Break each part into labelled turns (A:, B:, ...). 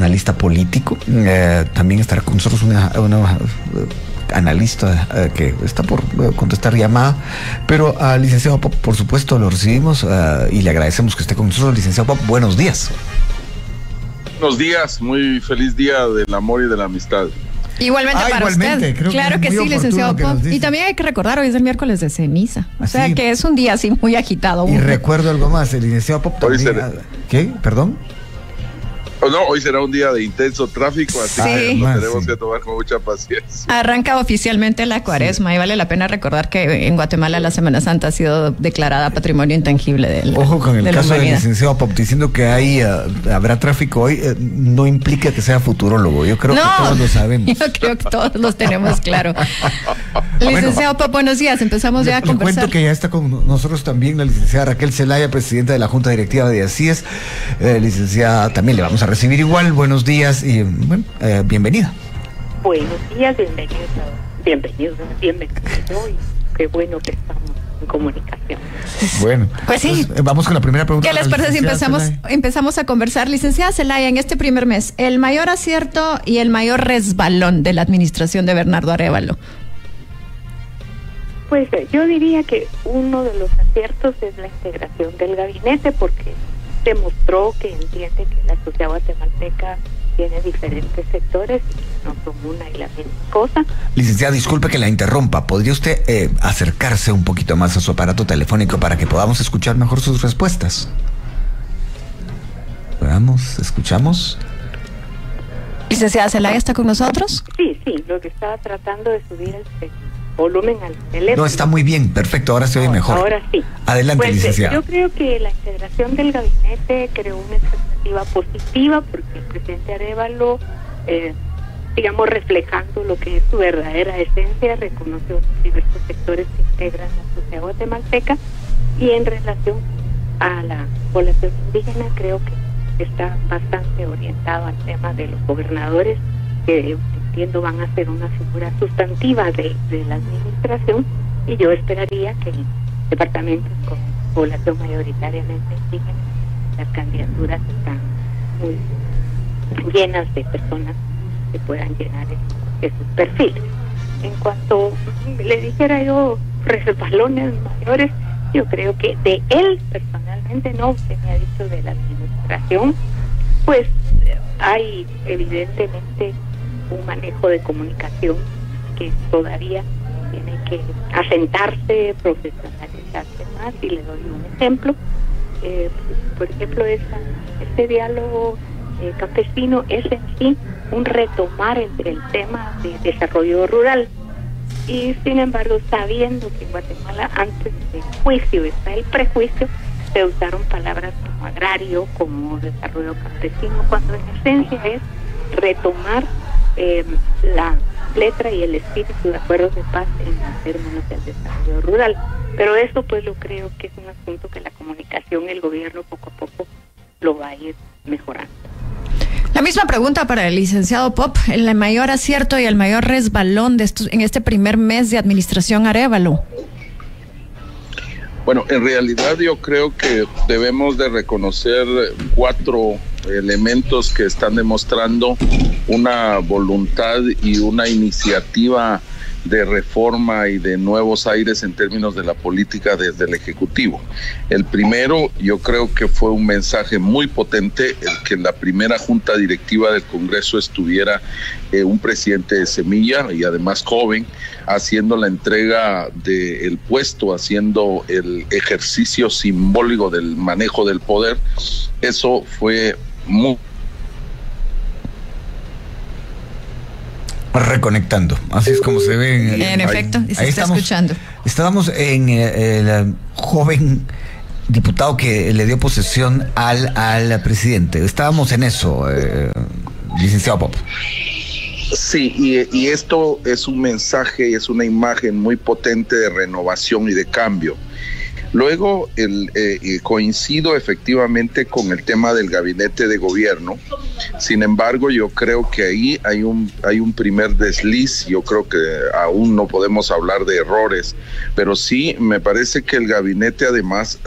A: analista político. Eh, también estará con nosotros una, una analista eh, que está por eh, contestar llamada, pero al licenciado Pop, por supuesto, lo recibimos eh, y le agradecemos que esté con nosotros. Licenciado Pop, buenos días.
B: Buenos días, muy feliz día del amor y de la amistad.
C: Igualmente
A: Ah,
C: para
A: igualmente,
C: usted.
A: creo que
C: claro que, sí, licenciado Pop. Y también hay que recordar, hoy es el miércoles de ceniza. O sea que es un día así muy agitado.
A: Y recuerdo algo más, el licenciado Pop también.
B: será-
A: ¿Qué? ¿Perdón?
B: Oh, no, hoy será un día de intenso tráfico, así
C: Sí.
B: que lo tenemos
A: sí.
B: que tomar con mucha paciencia.
C: Arranca oficialmente la cuaresma y vale la pena recordar que en Guatemala la Semana Santa ha sido declarada patrimonio intangible del
A: Ojo con el
C: de
A: caso del licenciado Pop diciendo que ahí eh, habrá tráfico hoy, eh, no implica que sea futurólogo. Yo creo que todos lo sabemos.
C: Yo creo que todos los tenemos claro. Licenciado Pop, buenos días. Empezamos ya a conversar.
A: cuento que ya está con nosotros también la licenciada Raquel Zelaya, presidenta de la Junta Directiva de ACIES. Eh, licenciada, también le vamos a recibir igual. Buenos días y bueno, eh, bienvenida.
D: Buenos días, bienvenidos, bienvenidos, bienvenidos hoy. Qué bueno que estamos en comunicación.
A: Bueno,
C: Pues sí.
A: eh, vamos con la primera pregunta.
C: ¿Qué les parece si empezamos,
A: Zelaya.
C: empezamos a conversar? Licenciada Zelaya, en este primer mes, el mayor acierto y el mayor resbalón de la administración de Bernardo Arevalo.
D: Pues eh, yo diría que uno de los aciertos es la integración del gabinete porque demostró que entiende que la sociedad guatemalteca tiene diferentes sectores y no son una y la misma cosa.
A: Licenciada, disculpe que la interrumpa. ¿Podría usted eh, acercarse un poquito más a su aparato telefónico para que podamos escuchar mejor sus respuestas? Veamos, escuchamos.
C: Licenciada Zelaya está con nosotros.
D: Sí, sí, lo que estaba tratando de subir el, el volumen al teléfono.
A: No, está muy bien, perfecto, ahora se oye mejor.
D: Ahora sí.
A: Adelante,
D: Pues, eh,
A: licenciada.
D: Yo creo que la integración del gabinete creó una expectativa positiva porque el presidente Arevalo, eh, digamos, reflejando lo que es su verdadera esencia, reconoció los diversos sectores que integran la sociedad guatemalteca y en relación a la población indígena creo que está bastante orientado al tema de los gobernadores que entiendo van a ser una figura sustantiva de, de la administración y yo esperaría que en departamentos con población mayoritariamente indígena las candidaturas están muy llenas de personas que puedan llenar es- esos perfiles. En cuanto le dijera yo resbalones mayores, yo creo que de él personalmente no, usted me ha dicho de la administración, pues eh, hay evidentemente un manejo de comunicación que todavía tiene que asentarse, profesionalizarse más y le doy un ejemplo. Eh, por ejemplo, esta, este diálogo eh, campesino es en sí un retomar el, el tema de desarrollo rural y sin embargo sabiendo que en Guatemala antes del juicio está el prejuicio se usaron palabras como agrario, como desarrollo campesino, cuando en esencia es retomar eh, la letra y el espíritu de acuerdos de paz en términos del desarrollo rural. Pero eso pues lo creo que es un asunto que la comunicación, el gobierno poco a poco lo va a ir mejorando.
C: La misma pregunta para el licenciado Pop, el mayor acierto y el mayor resbalón de estos, en este primer mes de administración Arevalo.
B: Bueno, en realidad yo creo que debemos de reconocer cuatro elementos que están demostrando una voluntad y una iniciativa de reforma y de nuevos aires en términos de la política desde el Ejecutivo. El primero, yo creo que fue un mensaje muy potente el que en la primera junta directiva del Congreso estuviera eh, un presidente de semilla y además joven, haciendo la entrega del puesto, haciendo el ejercicio simbólico del manejo del poder. Eso fue muy
A: Reconectando, así es como se ve.
C: En
A: ahí-
C: efecto, y se
A: ahí
C: está
A: estamos.
C: escuchando.
A: Estábamos en eh, el eh, joven diputado que le dio posesión al, al presidente. Estábamos en eso, eh, licenciado Pop.
B: Sí, y, y esto es un mensaje, es una imagen muy potente de renovación y de cambio. Luego el, eh, eh, coincido efectivamente con el tema del gabinete de gobierno, Sin embargo, yo creo que ahí hay un, hay un primer desliz, yo creo que aún no podemos hablar de errores, pero sí me parece que el gabinete además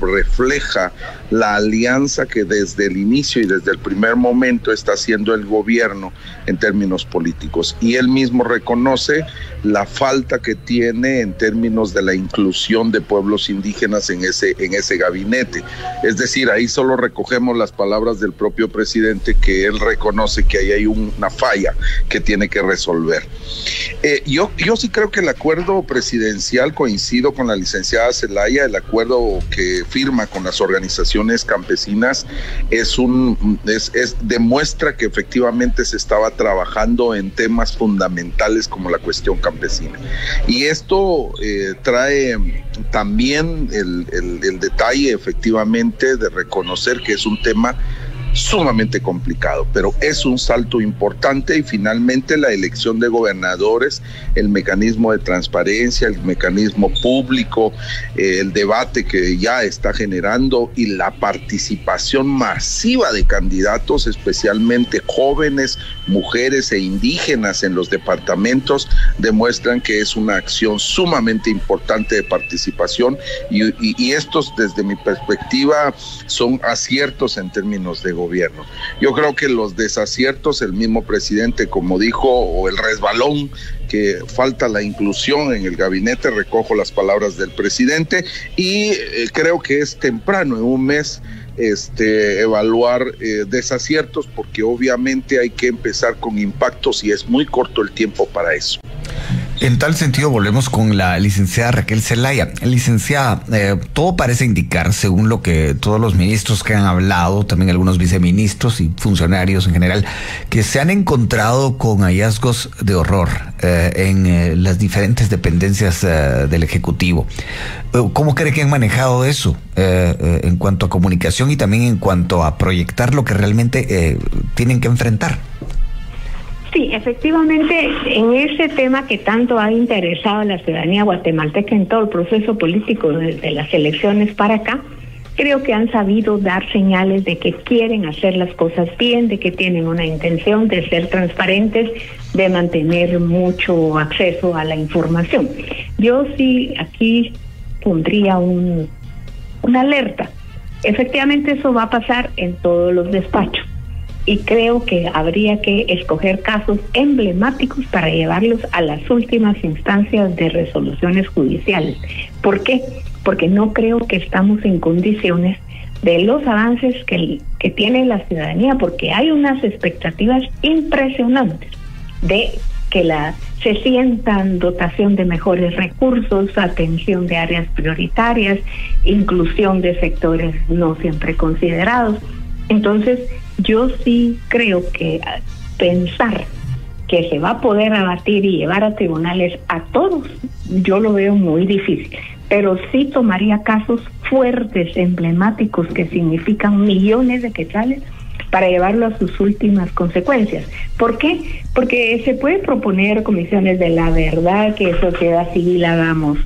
B: refleja la alianza que desde el inicio y desde el primer momento está haciendo el gobierno en términos políticos. Y él mismo reconoce la falta que tiene en términos de la inclusión de pueblos indígenas en ese, en ese gabinete. Es decir, ahí solo recogemos las palabras del propio presidente que él reconoce que ahí hay una falla que tiene que resolver. Eh, yo, yo sí creo que el acuerdo presidencial, coincido con la licenciada Zelaya, el acuerdo que firma con las organizaciones campesinas es un, es, es, demuestra que efectivamente se estaba trabajando en temas fundamentales como la cuestión campesina. Y esto eh, trae también el, el, el detalle efectivamente de reconocer que es un tema sumamente complicado, pero es un salto importante y finalmente la elección de gobernadores, el mecanismo de transparencia, el mecanismo público, eh, el debate que ya está generando y la participación masiva de candidatos, especialmente jóvenes, mujeres e indígenas en los departamentos, demuestran que es una acción sumamente importante de participación y, estos desde mi perspectiva son aciertos en términos de gobierno. Yo creo que los desaciertos, el mismo presidente, como dijo, o el resbalón, que falta la inclusión en el gabinete, recojo las palabras del presidente, y eh, creo que es temprano, en un mes, este, evaluar eh, desaciertos, porque obviamente hay que empezar con impactos y es muy corto el tiempo para eso.
A: En tal sentido, volvemos con la licenciada Raquel Zelaya. Licenciada, eh, todo parece indicar, según lo que todos los ministros que han hablado, también algunos viceministros y funcionarios en general, que se han encontrado con hallazgos de horror eh, en eh, las diferentes dependencias eh, del Ejecutivo. ¿Cómo cree que han manejado eso en cuanto a comunicación y también en cuanto a proyectar lo que realmente tienen que enfrentar?
E: Sí, efectivamente, en ese tema que tanto ha interesado a la ciudadanía guatemalteca en todo el proceso político desde las elecciones para acá, creo que han sabido dar señales de que quieren hacer las cosas bien, de que tienen una intención de ser transparentes, de mantener mucho acceso a la información. Yo sí aquí pondría un, una alerta. Efectivamente eso va a pasar en todos los despachos y creo que habría que escoger casos emblemáticos para llevarlos a las últimas instancias de resoluciones judiciales. ¿Por qué? Porque no creo que estamos en condiciones de los avances que, que tiene la ciudadanía, porque hay unas expectativas impresionantes de que la se sientan dotación de mejores recursos, atención de áreas prioritarias, inclusión de sectores no siempre considerados. Entonces, yo sí creo que pensar que se va a poder abatir y llevar a tribunales a todos, yo lo veo muy difícil. Pero sí tomaría casos fuertes, emblemáticos, que significan millones de quetzales para llevarlo a sus últimas consecuencias. ¿Por qué? Porque se puede proponer comisiones de la verdad, que sociedad civil hagamos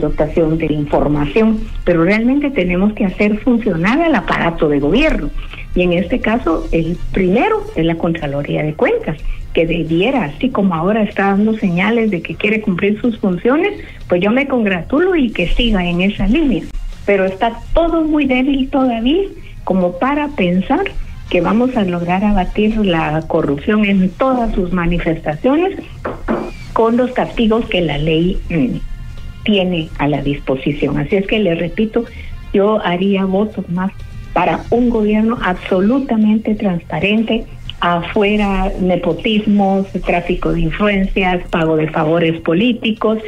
E: dotación de información, pero realmente tenemos que hacer funcionar el aparato de gobierno. Y en este caso, el primero es la Contraloría de Cuentas, que debiera, así como ahora está dando señales de que quiere cumplir sus funciones, pues yo me congratulo y que siga en esa línea. Pero está todo muy débil todavía como para pensar que vamos a lograr abatir la corrupción en todas sus manifestaciones con los castigos que la ley mm, tiene a la disposición. Así es que le repito, yo haría votos más para un gobierno absolutamente transparente, afuera nepotismos, tráfico de influencias, pago de favores políticos,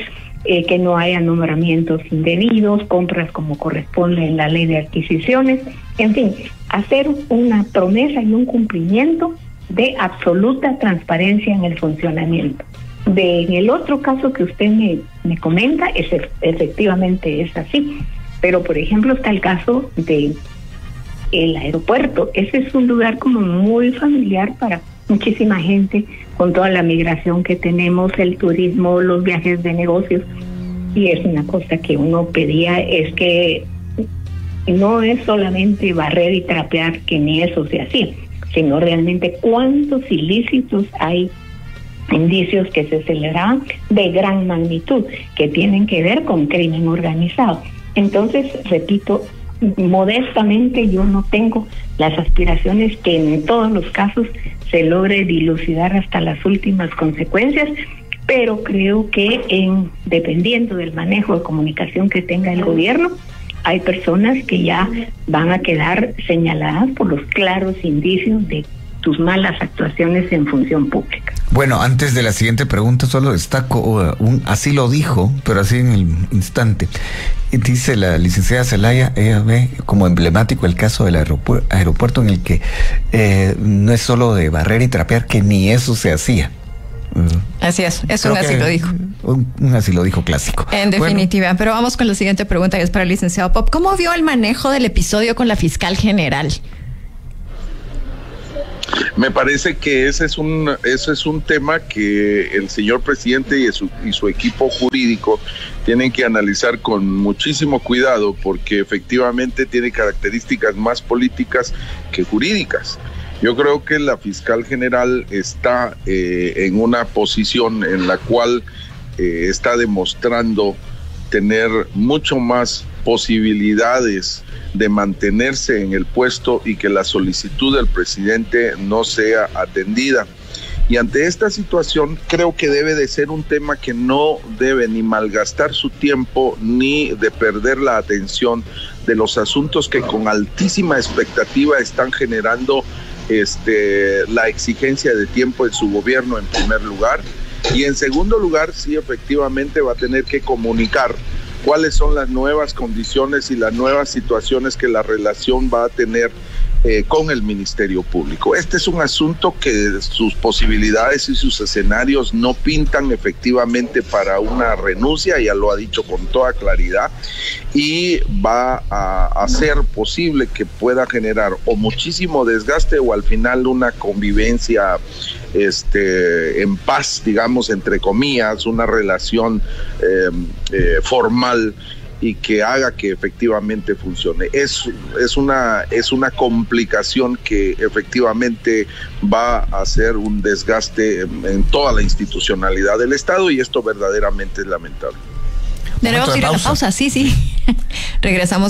E: eh, que no haya nombramientos indebidos, compras como corresponde en la ley de adquisiciones, en fin, hacer una promesa y un cumplimiento de absoluta transparencia en el funcionamiento. De, en el otro caso que usted me, me comenta, es, efectivamente es así, pero por ejemplo está el caso de el aeropuerto. Ese es un lugar como muy familiar para muchísima gente con toda la migración que tenemos, el turismo, los viajes de negocios. Y es una cosa que uno pedía, es que no es solamente barrer y trapear, que ni eso se hacía, sino realmente cuántos ilícitos hay indicios que se celebraban de gran magnitud, que tienen que ver con crimen organizado. Entonces, repito, modestamente yo no tengo las aspiraciones que en todos los casos se logre dilucidar hasta las últimas consecuencias, pero creo que en dependiendo del manejo de comunicación que tenga el gobierno, hay personas que ya van a quedar señaladas por los claros indicios de tus malas actuaciones en función pública.
A: Bueno, antes de la siguiente pregunta, solo destaco uh, un así lo dijo, pero así en el instante. Dice la licenciada Zelaya, ella ve como emblemático el caso del aeropuerto, en el que eh, no es solo de barrer y trapear, que ni eso se hacía.
C: Uh, así es, eso así lo dijo.
A: Un, así lo dijo clásico.
C: En definitiva, pero vamos con la siguiente pregunta que es para el licenciado Pop. ¿Cómo vio el manejo del episodio con la fiscal general?
B: Me parece que ese es un, ese es un tema que el señor presidente y su, y su equipo jurídico tienen que analizar con muchísimo cuidado porque efectivamente tiene características más políticas que jurídicas. Yo creo que la fiscal general está eh, en una posición en la cual eh, está demostrando tener mucho más posibilidades de mantenerse en el puesto y que la solicitud del presidente no sea atendida. Y ante esta situación creo que debe de ser un tema que no debe ni malgastar su tiempo ni de perder la atención de los asuntos que con altísima expectativa están generando este, la exigencia de tiempo en su gobierno en primer lugar. Y en segundo lugar, sí efectivamente va a tener que comunicar cuáles son las nuevas condiciones y las nuevas situaciones que la relación va a tener eh, con el Ministerio Público. Este es un asunto que sus posibilidades y sus escenarios no pintan efectivamente para una renuncia, ya lo ha dicho con toda claridad, y va a hacer posible que pueda generar o muchísimo desgaste o al final una convivencia este, en paz, digamos, entre comillas, una relación eh, eh, formal y que haga que efectivamente funcione. Es, es, una, es una complicación que efectivamente va a hacer un desgaste en, toda la institucionalidad del Estado y esto verdaderamente es lamentable.
C: Debemos ir a la pausa, sí, sí. Regresamos.